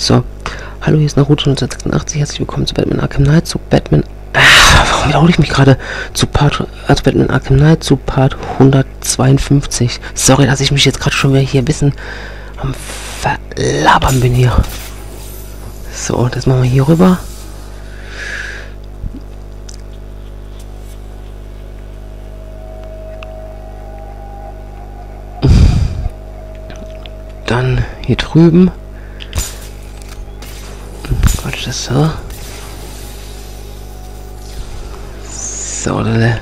So. Hallo, hier ist Naruto 1986. Herzlich willkommen zu Batman Arkham Knight, zu Batman... Ah, warum wiederhole ich mich gerade? Zu Part... Also Batman Arkham Knight, zu Part 152. Sorry, dass ich mich jetzt gerade schon wieder hier ein bisschen am Verlabern bin hier. So, das machen wir hier rüber. Dann hier drüben. So. So, dann,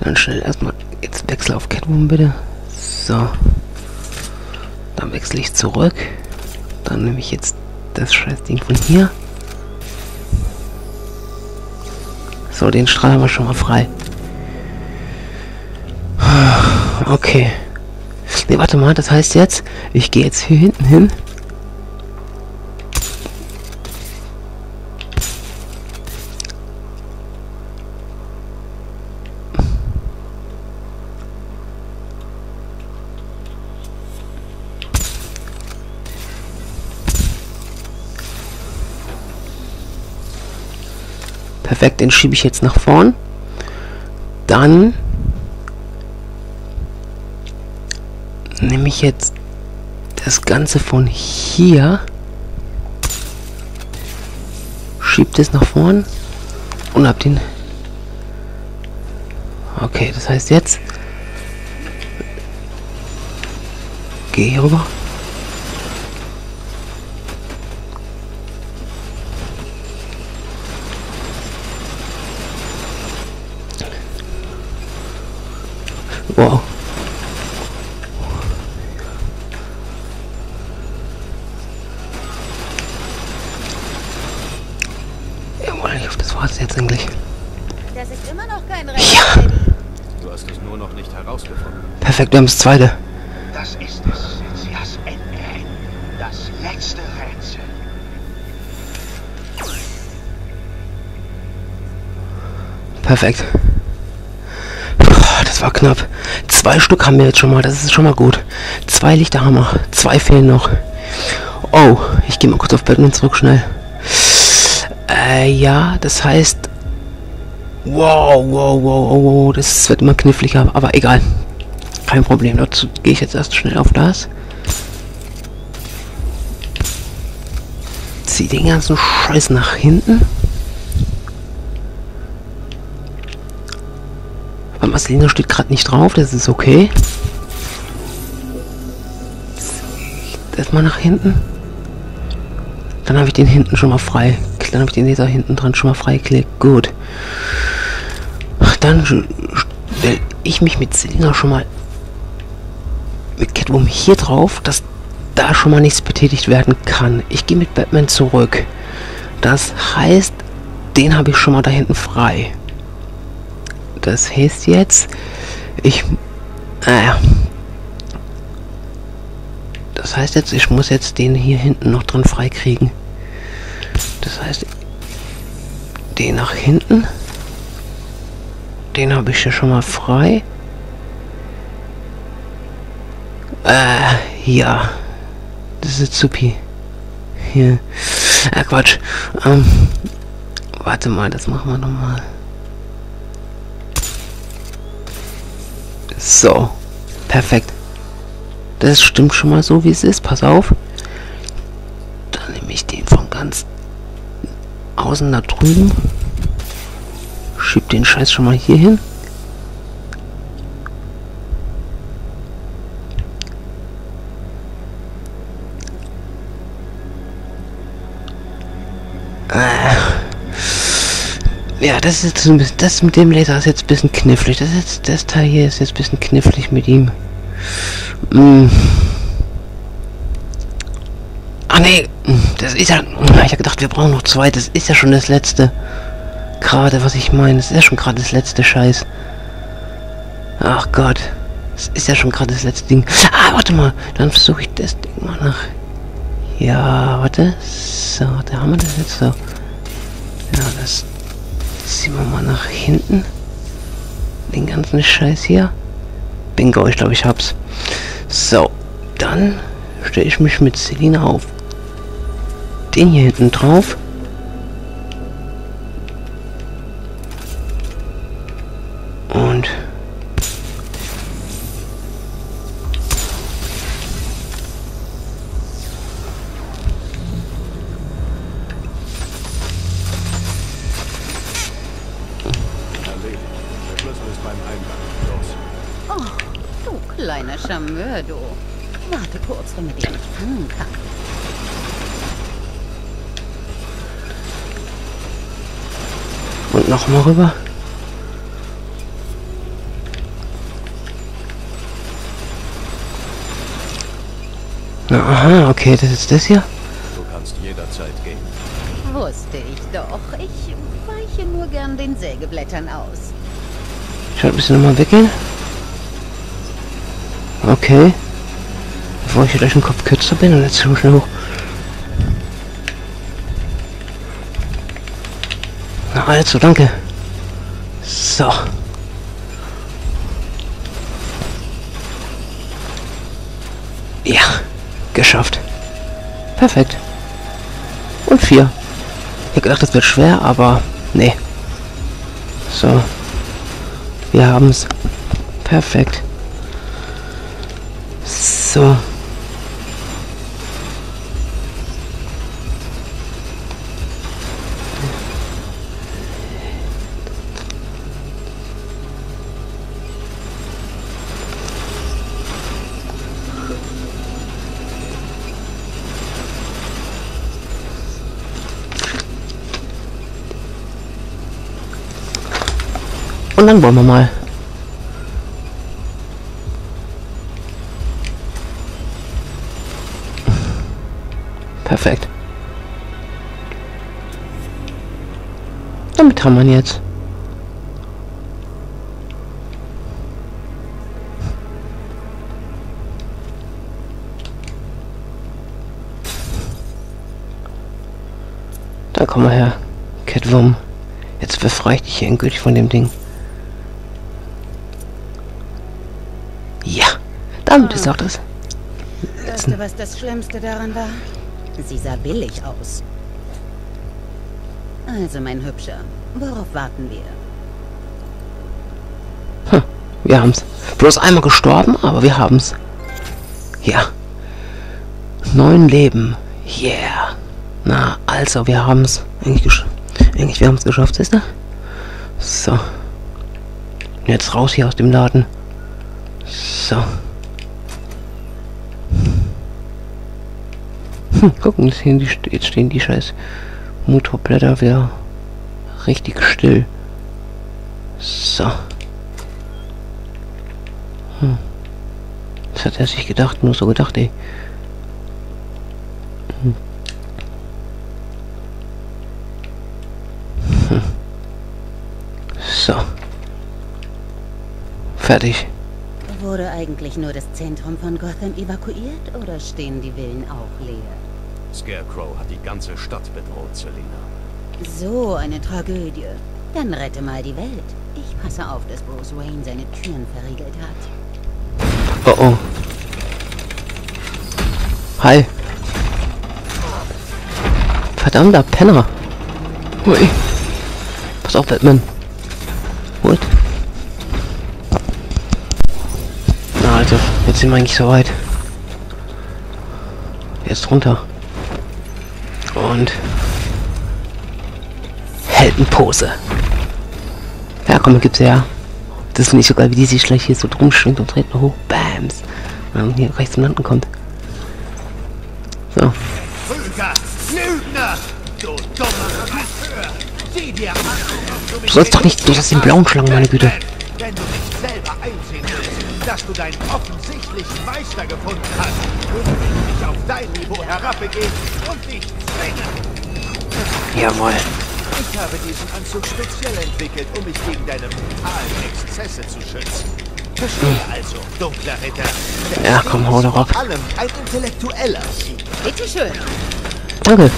dann schnell erstmal. Jetzt wechsel auf Catwoman bitte. So. Dann wechsle ich zurück. Dann nehme ich jetzt das scheiß Ding von hier. So, den Strahl haben wir schon mal frei. Okay. Ne, warte mal, das heißt jetzt, ich gehe jetzt hier hinten hin. Perfekt, den schiebe ich jetzt nach vorn. Dann nehme ich jetzt das Ganze von hier, schiebt es nach vorn und hab den... Okay, das heißt jetzt... Gehe hier rüber. Wow. Jawohl, ich hoffe, das war's jetzt endlich. Das ist immer noch kein Recht. Ja. Du hast es nur noch nicht herausgefunden. Perfekt, wir haben das zweite. Das ist es. Has Ende. Das letzte Rätsel. Perfekt. Puh, Das war knapp. Zwei Stück haben wir jetzt schon mal. Das ist schon mal gut. Zwei Lichter haben wir. Zwei fehlen noch. Oh, ich gehe mal kurz auf Batman zurück, schnell. Äh, ja, das heißt... Wow, wow, wow, wow, wow. Das wird immer kniffliger, aber egal. Kein Problem. Dazu gehe ich jetzt erst schnell auf das. Zieh den ganzen Scheiß nach hinten. Marcelina steht gerade nicht drauf, das ist okay. Das mal nach hinten. Dann habe ich den hinten schon mal frei. Dann habe ich den Laser hinten dran schon mal freigeklickt. Gut. Ach, dann stelle ich mich mit Selina schon mal mit Catwoman hier drauf, dass da schon mal nichts betätigt werden kann. Ich gehe mit Batman zurück. Das heißt, den habe ich schon mal da hinten frei. Das heißt jetzt, ich... Naja. Das heißt jetzt, ich muss jetzt den hier hinten noch dran freikriegen. Das heißt, den nach hinten. Den habe ich ja schon mal frei. Äh, ja. Das ist supi. Hier. Äh, Quatsch. Ähm, warte mal, das machen wir nochmal. So. Perfekt. Das stimmt schon mal so, wie es ist. Pass auf. Dann nehme ich den von ganz außen da drüben. Schieb den Scheiß schon mal hier hin. Ja, das ist jetzt das mit dem Laser ist jetzt ein bisschen knifflig. Das ist das Teil hier ist jetzt ein bisschen knifflig mit ihm. Mm. Ah nee, das ist ja. Ich habe gedacht, wir brauchen noch zwei. Das ist ja schon das letzte. Gerade, was ich meine. Das ist ja schon gerade das letzte Scheiß. Ach Gott. Das ist ja schon gerade das letzte Ding. Ah, warte mal. Dann versuche ich das Ding mal nach. Ja, warte. So, da haben wir das jetzt so. Ja, das ziehen wir mal nach hinten. Den ganzen Scheiß hier. Bingo, ich glaube, ich hab's. So, dann stelle ich mich mit Selina auf den hier hinten drauf. Warte kurz, damit ich dich fangen kann. Und noch mal rüber. Na, aha, okay, das ist das hier. Du kannst jederzeit gehen. Wusste ich doch. Ich weiche nur gern den Sägeblättern aus. Ich werde ein bisschen nochmal weggehen. Okay. Bevor ich gleich einen Kopf kürzer bin und jetzt schnell hoch. Na also, danke. So. Ja, geschafft. Perfekt. Und vier. Ich gedacht, das wird schwer, aber nee. So. Wir haben's. Perfekt. So. Und dann wollen wir mal. Perfekt. Damit haben wir ihn jetzt. Da komm mal her, Catwurm. Jetzt befreie ich dich endgültig von dem Ding. Damit ist auch das. Weißt du, was das Schlimmste daran war? Sie sah billig aus. Also, mein Hübscher, worauf warten wir? Wir haben's. Bloß einmal gestorben, aber wir haben's. Ja. Neun Leben. Yeah. Na, also, wir haben's. Eigentlich, eigentlich wir haben's geschafft, siehst du? So. Jetzt raus hier aus dem Laden. So. Hm, gucken, jetzt stehen die, jetzt stehen die scheiß Motorblätter wieder richtig still. So. Hm. Das hat er sich gedacht, nur so gedacht, ey. Hm. Hm. So. Fertig. Wurde eigentlich nur das Zentrum von Gotham evakuiert oder stehen die Villen auch leer? Scarecrow hat die ganze Stadt bedroht, Selina. So eine Tragödie. Dann rette mal die Welt. Ich passe auf, dass Bruce Wayne seine Türen verriegelt hat. Oh oh. Hi. Verdammter Penner. Ui. Pass auf, Batman. Gut. Na also, jetzt sind wir eigentlich soweit. Jetzt runter. Und Heldenpose. Ja, komm, gib's her. Das finde ich so geil, wie die sich gleich hier so drum schwingt und dreht hoch. Bams. Und dann hier gleich zum Landen kommt. So. Du sollst doch nicht, du sollst den blauen schlagen, meine Güte. Wenn du nicht selber einsehen willst, dass du deinen offensichtlichen Meister gefunden hast, würde ich mich auf dein Niveau herabbegeben und dich. Jawohl. Ich habe diesen Anzug speziell entwickelt, um mich gegen deine brutalen Exzesse zu schützen. Verstehe also, dunkler Ritter. Hm. Ja, komm, hau ist doch vor ab. allem ein intellektueller Sieg. Bitteschön. Danke.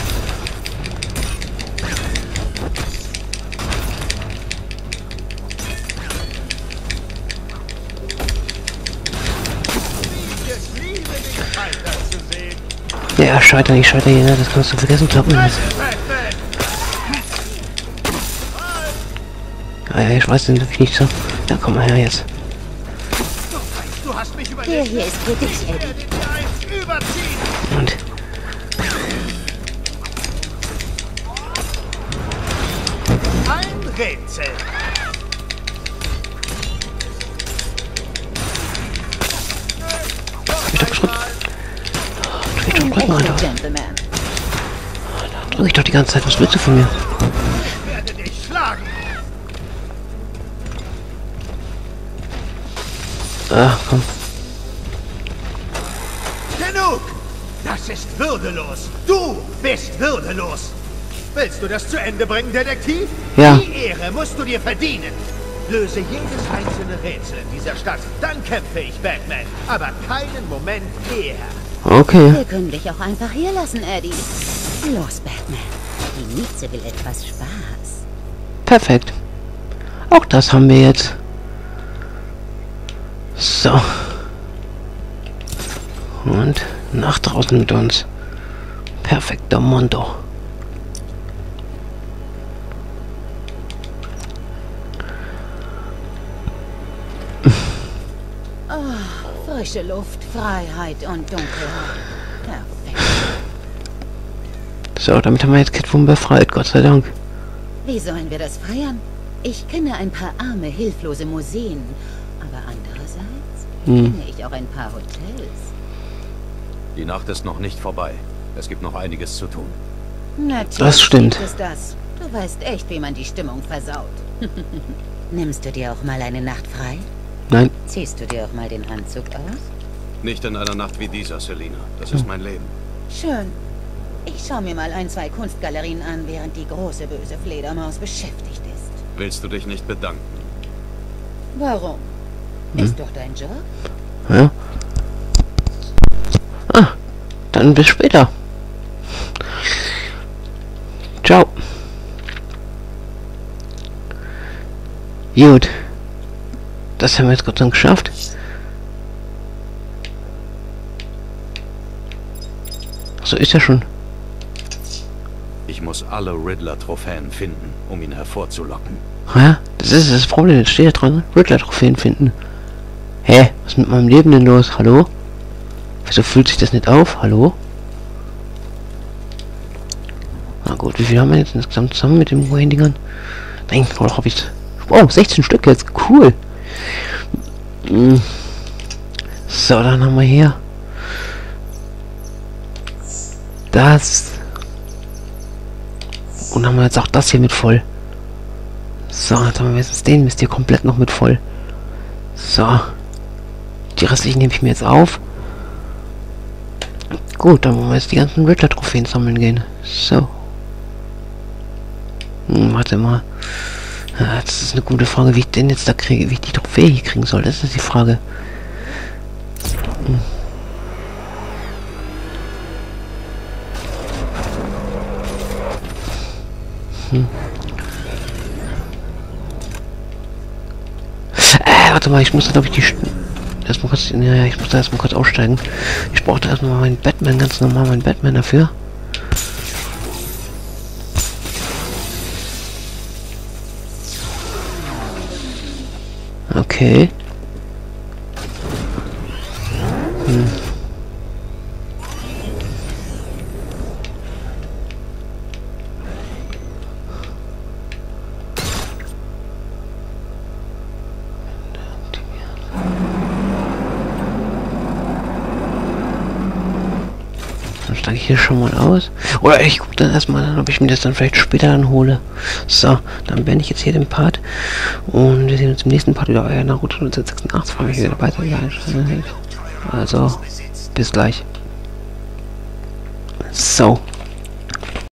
Scheitern, ich scheitere hier, ne? das kannst du vergessen, glaub mir das. Ja, ja, ich weiß den wirklich nicht so. Ja, komm mal her jetzt. Du hast mich über Der hier ist für dich, Eddie. eins überziehen. Und Ein Rätsel. Drück mal, Alter. Gentleman. Drück ich doch die ganze Zeit, was willst du von mir? Ich werde dich schlagen. Ah, komm. Genug! Das ist würdelos. Du bist würdelos. Willst du das zu Ende bringen, Detektiv? Ja. Die Ehre musst du dir verdienen. Löse jedes einzelne Rätsel in dieser Stadt, dann kämpfe ich, Batman. Aber keinen Moment eher. Okay. Wir können dich auch einfach hier lassen, Eddie. Los, Batman. Die Mieze will etwas Spaß. Perfekt. Auch das haben wir jetzt. So. Und nach draußen mit uns. Perfekter Mondo. Frische Luft, Freiheit und Dunkelheit. Perfekt. So, damit haben wir jetzt Catwoman befreit, Gott sei Dank. Wie sollen wir das feiern? Ich kenne ein paar arme, hilflose Museen. Aber andererseits Hm. kenne ich auch ein paar Hotels. Die Nacht ist noch nicht vorbei. Es gibt noch einiges zu tun. Natürlich Das stimmt. es das. Du weißt echt, wie man die Stimmung versaut. Nimmst du dir auch mal eine Nacht frei? Nein. Ziehst du dir auch mal den Anzug aus? Nicht in einer Nacht wie dieser, Selina. Das ist mein Leben. Schön. Ich schaue mir mal ein, zwei Kunstgalerien an, während die große böse Fledermaus beschäftigt ist. Willst du dich nicht bedanken? Warum? Ist doch dein Job. Ja. Ah, dann bis später. Ciao. Gut. Das haben wir jetzt Gott sei Dank geschafft. So ist ja schon. Ich muss alle Riddler-Trophäen finden, um ihn hervorzulocken. Ja, das ist das Problem. Jetzt steht da dran. Riddler-Trophäen finden. Hä? Was ist mit meinem Leben denn los? Hallo? Wieso fühlt sich das nicht auf? Hallo? Na gut, wie viel haben wir jetzt insgesamt zusammen mit den Wayne-Dingern? Nein, oder hab ich... Oh, 16 Stück jetzt. Cool. Hm. So, dann haben wir hier... Das... Und haben wir jetzt auch das hier mit voll. So, jetzt haben wir jetzt den Mist hier komplett noch mit voll. So. Die restlichen nehme ich mir jetzt auf. Gut, dann wollen wir jetzt die ganzen Riddler-Trophäen sammeln gehen. So. Hm, warte mal. Das ist eine gute Frage, wie ich den jetzt da kriege, wie ich die Trophäe hier kriegen soll. Das ist die Frage. Hm. Äh, warte mal, ich muss da glaube ich die... St- Erstmal kurz... Ja, ich muss da erstmal kurz aussteigen. Ich brauchte erstmal meinen Batman, ganz normal meinen Batman dafür. Okay. Steige ich hier schon mal aus. Oder ich gucke dann erstmal ob ich mir das dann vielleicht später dann hole. So, dann beende ich jetzt hier den Part. Und wir sehen uns im nächsten Part wieder. Euer Naruto 1986. Freue mich wieder dabei. Also, bis gleich. So.